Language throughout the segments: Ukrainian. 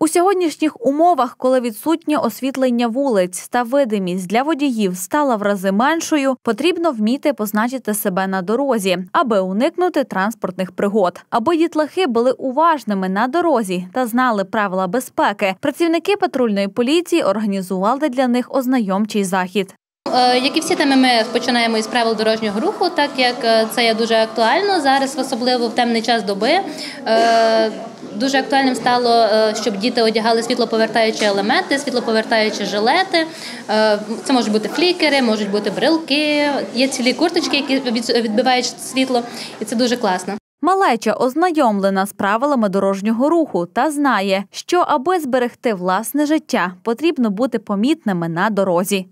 У сьогоднішніх умовах, коли відсутнє освітлення вулиць та видимість для водіїв стала в рази меншою, потрібно вміти позначити себе на дорозі, аби уникнути транспортних пригод. Аби дітлахи були уважними на дорозі та знали правила безпеки. Працівники патрульної поліції організували для них ознайомчий захід. Е, Як і всі теми, ми починаємо із правил дорожнього руху, так як е, це є дуже актуально зараз, особливо в темний час доби. Е, Дуже актуальним стало, щоб діти одягали світлоповертаючі елементи, світлоповертаючі жилети. Це можуть бути флікери, можуть бути брелки. Є цілі курточки, які відбивають світло, і це дуже класно. Малеча ознайомлена з правилами дорожнього руху та знає, що аби зберегти власне життя, потрібно бути помітними на дорозі.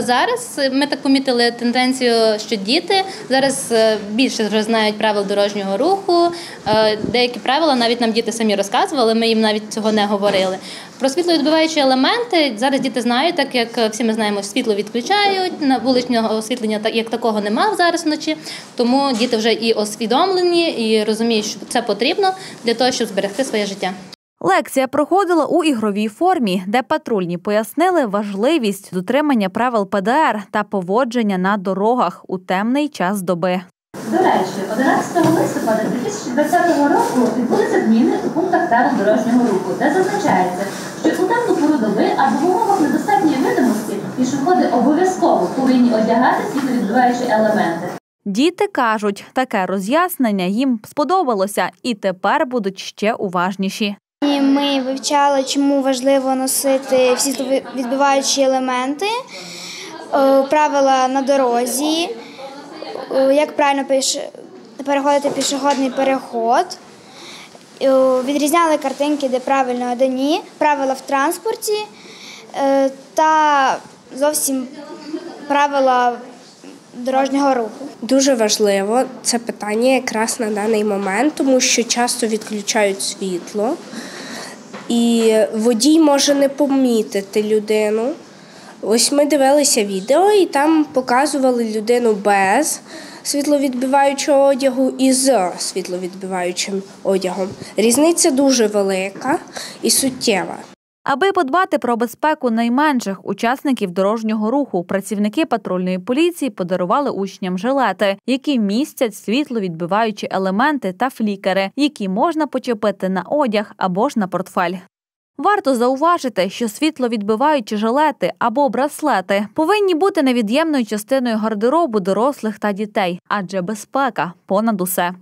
Зараз ми так помітили тенденцію, що діти зараз е, більше вже знають правил дорожнього руху. Е, Деякі правила навіть нам діти самі розказували, ми їм навіть цього не говорили. Про світловідбиваючі елементи зараз діти знають, так як всі ми знаємо, світло відключають, на вуличного освітлення так як такого нема зараз вночі. Тому діти вже і освідомлені, і розуміють, що це потрібно для того, щоб зберегти своє життя. Лекція проходила у ігровій формі, де патрульні пояснили важливість дотримання правил ПДР та поводження на дорогах у темний час доби. До речі, 11 листопада 2020 року відбулися зміни у пунктах правил дорожнього руху, де зазначається, що у темну пору доби або в умовах недостатньої видимості пішоходи обов'язково повинні одягати світловідбиваючі елементи. Діти кажуть, таке роз'яснення їм сподобалося і тепер будуть ще уважніші. І Ми вивчали, чому важливо носити всі відбиваючі елементи, е, правила на дорозі, е, як правильно переходити пішохідний переход. Е, Відрізняли картинки, де правильно, де ні, правила в транспорті та зовсім правила дорожнього руху. Дуже важливо це питання якраз на даний момент, тому що часто відключають світло, і водій може не помітити людину. Ось ми дивилися відео, і там показували людину без світловідбиваючого одягу і з світловідбиваючим одягом. Різниця дуже велика і суттєва. Аби подбати про безпеку найменших учасників дорожнього руху, працівники патрульної поліції подарували учням жилети, які містять світловідбиваючі елементи та флікери, які можна почепити на одяг або ж на портфель. Варто зауважити, що світловідбиваючі жилети або браслети повинні бути невід'ємною частиною гардеробу дорослих та дітей, адже безпека понад усе.